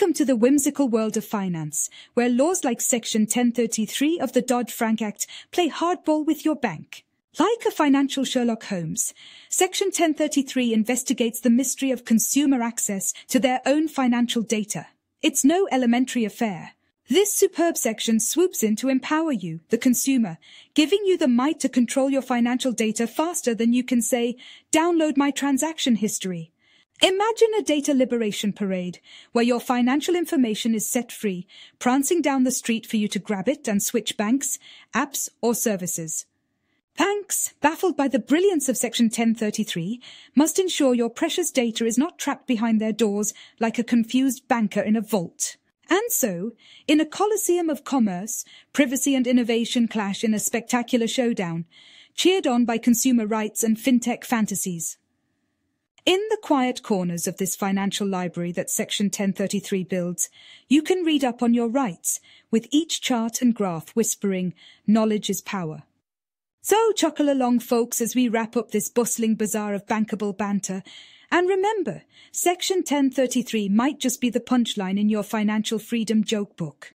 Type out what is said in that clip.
Welcome to the whimsical world of finance, where laws like Section 1033 of the Dodd-Frank Act play hardball with your bank. Like a financial Sherlock Holmes, Section 1033 investigates the mystery of consumer access to their own financial data. It's no elementary affair. This superb section swoops in to empower you, the consumer, giving you the might to control your financial data faster than you can say, download my transaction history. Imagine a data liberation parade where your financial information is set free, prancing down the street for you to grab it and switch banks, apps, or services. Banks, baffled by the brilliance of Section 1033, must ensure your precious data is not trapped behind their doors like a confused banker in a vault. And so, in a coliseum of commerce, privacy and innovation clash in a spectacular showdown, cheered on by consumer rights and fintech fantasies. In the quiet corners of this financial library that Section 1033 builds, you can read up on your rights, with each chart and graph whispering, knowledge is power. So chuckle along, folks, as we wrap up this bustling bazaar of bankable banter. And remember, Section 1033 might just be the punchline in your financial freedom joke book.